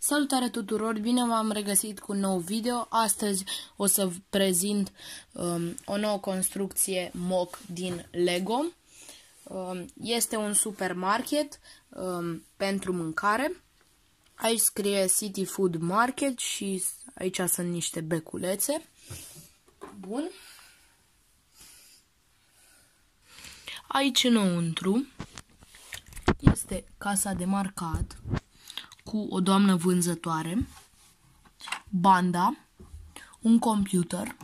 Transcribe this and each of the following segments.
Salutare tuturor, bine v-am regăsit cu un nou video. Astăzi o să prezint um, o nouă construcție mock din Lego. Um, este un supermarket um, pentru mâncare. Aici scrie City Food Market și aici sunt niște beculețe. Bun. Aici înăuntru este casa de marcat cu o doamnă vânzătoare, banda, un computer,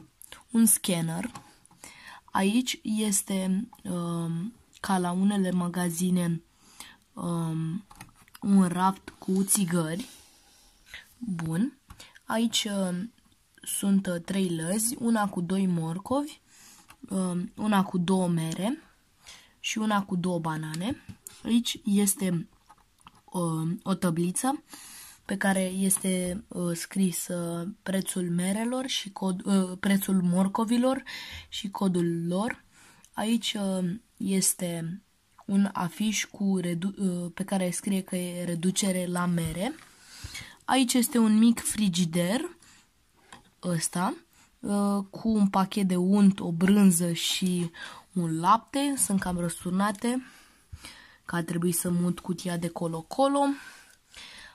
un scanner. Aici este um, ca la unele magazine um, un raft cu țigări. Bun. Aici uh, sunt uh, trei lăzi, una cu doi morcovi, uh, una cu două mere și una cu două banane. Aici este uh, o tabliță pe care este uh, scris uh, prețul merelor și cod, uh, prețul morcovilor și codul lor. Aici uh, este un afiș cu redu- uh, pe care scrie că e reducere la mere. Aici este un mic frigider ăsta uh, cu un pachet de unt, o brânză și un lapte. Sunt cam răsturnate că a trebuit să mut cutia de colo-colo.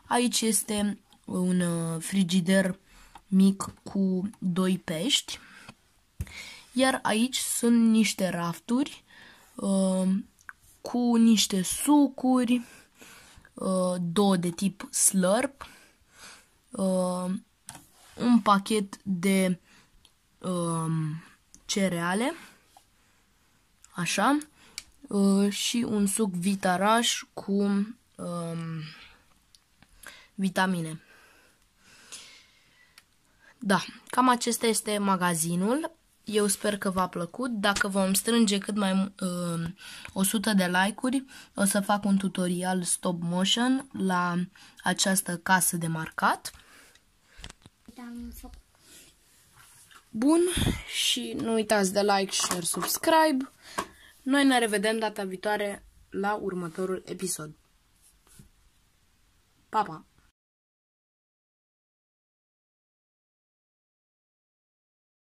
Aici este un uh, frigider mic cu doi pești. Iar aici sunt niște rafturi uh, cu niște sucuri, uh, două de tip slurp, uh, un pachet de uh, cereale, așa, Uh, și un suc vitaraș cu um, vitamine. Da, cam acesta este magazinul. Eu sper că v-a plăcut. Dacă vom strânge cât mai uh, 100 de like-uri, o să fac un tutorial stop motion la această casă de marcat. Bun, și nu uitați de like, share, subscribe. Noi ne revedem data viitoare la următorul episod. Pa, pa!